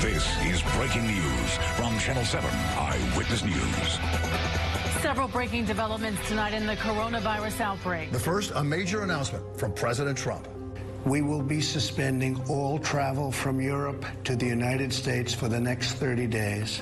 This is breaking news from Channel 7 Eyewitness News. Several breaking developments tonight in the coronavirus outbreak. The first, a major announcement from President Trump. We will be suspending all travel from Europe to the United States for the next 30 days.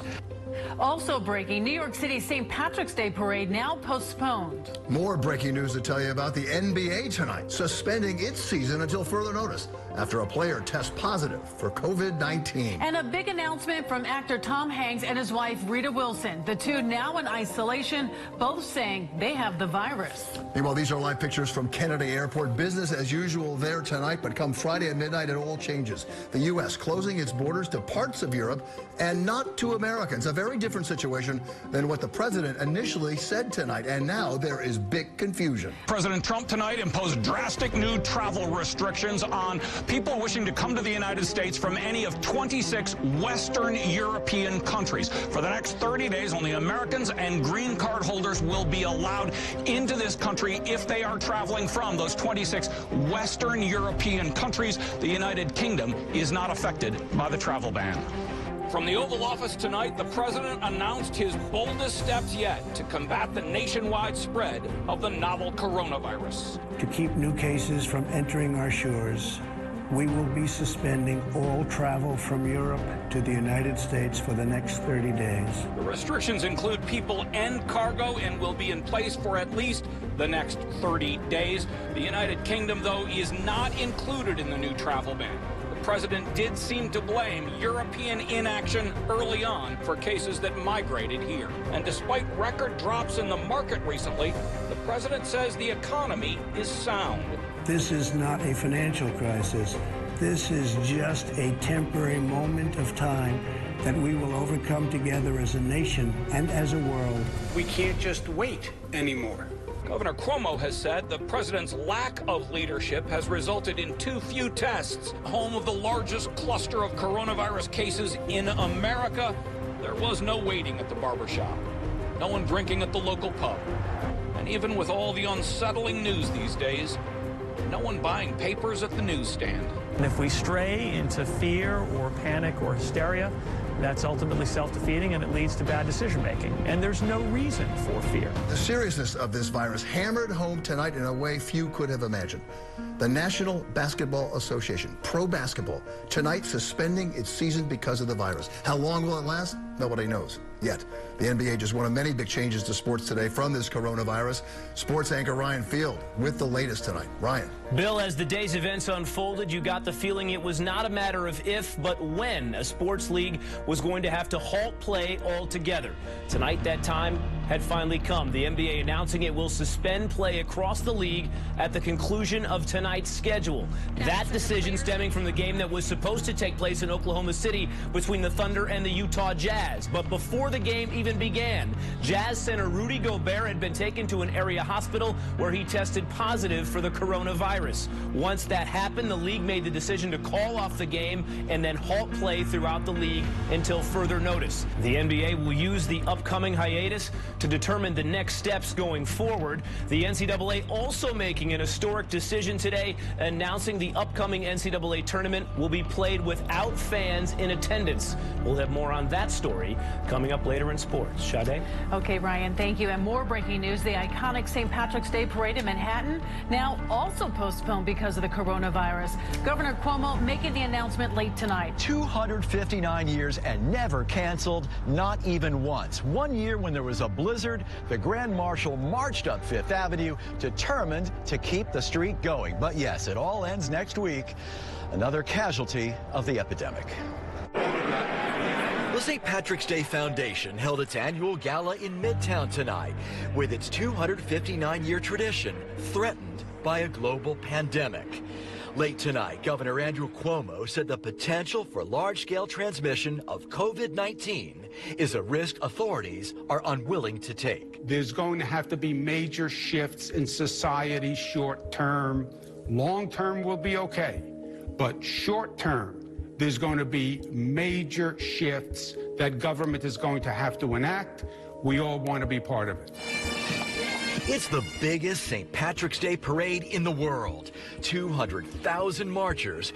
Also breaking, New York City's St. Patrick's Day parade now postponed. More breaking news to tell you about the NBA tonight, suspending its season until further notice after a player tests positive for COVID-19. And a big announcement from actor Tom Hanks and his wife Rita Wilson. The two now in isolation, both saying they have the virus. Meanwhile, these are live pictures from Kennedy Airport. Business as usual there tonight, but come Friday at midnight, it all changes. The U.S. closing its borders to parts of Europe and not to Americans. A very different situation than what the president initially said tonight. And now there is big confusion. President Trump tonight imposed drastic new travel restrictions on people wishing to come to the United States from any of 26 Western European countries. For the next 30 days, only Americans and green card holders will be allowed into this country if they are traveling from those 26 Western European countries. The United Kingdom is not affected by the travel ban. From the Oval Office tonight, the president announced his boldest steps yet to combat the nationwide spread of the novel coronavirus. To keep new cases from entering our shores, we will be suspending all travel from Europe to the United States for the next 30 days. The restrictions include people and cargo and will be in place for at least the next 30 days. The United Kingdom, though, is not included in the new travel ban president did seem to blame European inaction early on for cases that migrated here. And despite record drops in the market recently, the president says the economy is sound. This is not a financial crisis. This is just a temporary moment of time that we will overcome together as a nation and as a world. We can't just wait anymore. Governor Cuomo has said the president's lack of leadership has resulted in too few tests. Home of the largest cluster of coronavirus cases in America, there was no waiting at the barbershop, no one drinking at the local pub. And even with all the unsettling news these days, no one buying papers at the newsstand. And if we stray into fear or panic or hysteria, that's ultimately self-defeating and it leads to bad decision making. And there's no reason for fear. The seriousness of this virus hammered home tonight in a way few could have imagined. The National Basketball Association, pro basketball, tonight suspending its season because of the virus. How long will it last? Nobody knows yet. The NBA just one of many big changes to sports today from this coronavirus. Sports anchor Ryan Field with the latest tonight. Ryan. Bill, as the day's events unfolded, you got the feeling it was not a matter of if, but when a sports league was going to have to halt play altogether. Tonight, that time had finally come. The NBA announcing it will suspend play across the league at the conclusion of tonight's schedule. That decision stemming from the game that was supposed to take place in Oklahoma City between the Thunder and the Utah Jazz. But before the game even began, Jazz center Rudy Gobert had been taken to an area hospital where he tested positive for the coronavirus. Once that happened, the league made the decision to call off the game and then halt play throughout the league until further notice. The NBA will use the upcoming hiatus to determine the next steps going forward. The NCAA also making an historic decision today, announcing the upcoming NCAA tournament will be played without fans in attendance. We'll have more on that story coming up later in sports. Sade? Okay, Ryan, thank you. And more breaking news. The iconic St. Patrick's Day parade in Manhattan now also postponed because of the coronavirus. Governor Cuomo making the announcement late tonight. 259 years and never canceled, not even once. One year when there was a blizzard, the Grand Marshal marched up Fifth Avenue, determined to keep the street going. But yes, it all ends next week. Another casualty of the epidemic. St. Patrick's Day Foundation held its annual gala in Midtown tonight, with its 259-year tradition threatened by a global pandemic. Late tonight, Governor Andrew Cuomo said the potential for large-scale transmission of COVID-19 is a risk authorities are unwilling to take. There's going to have to be major shifts in society short term. Long term will be okay, but short term, there's going to be major shifts that government is going to have to enact. We all want to be part of it. It's the biggest St. Patrick's Day parade in the world. 200,000 marchers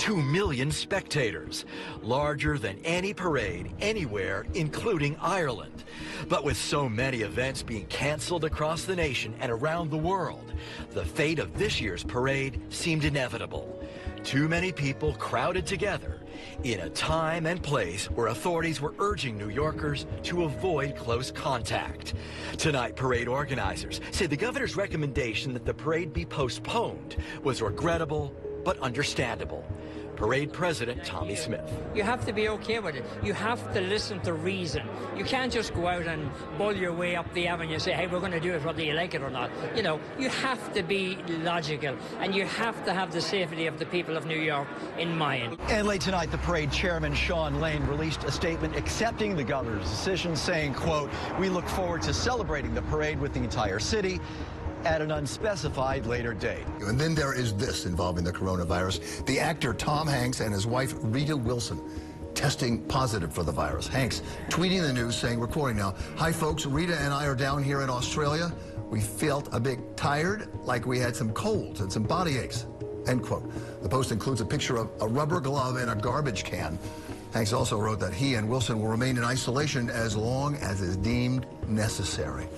2 million spectators, larger than any parade anywhere, including Ireland. But with so many events being canceled across the nation and around the world, the fate of this year's parade seemed inevitable. Too many people crowded together in a time and place where authorities were urging New Yorkers to avoid close contact. Tonight, parade organizers say the governor's recommendation that the parade be postponed was regrettable but understandable. Parade President Tommy Smith. You have to be okay with it. You have to listen to reason. You can't just go out and bull your way up the avenue and say, hey, we're going to do it whether you like it or not. You know, you have to be logical and you have to have the safety of the people of New York in mind. And late tonight, the parade chairman, Sean Lane, released a statement accepting the governor's decision, saying, quote, we look forward to celebrating the parade with the entire city at an unspecified later date. And then there is this involving the coronavirus. The actor Tom Hanks and his wife Rita Wilson testing positive for the virus. Hanks tweeting the news saying, recording now, Hi folks, Rita and I are down here in Australia. We felt a bit tired, like we had some colds and some body aches. End quote. The post includes a picture of a rubber glove and a garbage can. Hanks also wrote that he and Wilson will remain in isolation as long as is deemed necessary.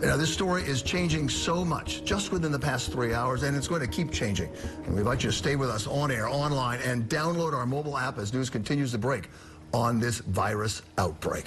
Now, this story is changing so much just within the past three hours, and it's going to keep changing. And we invite you to stay with us on air, online, and download our mobile app as news continues to break on this virus outbreak.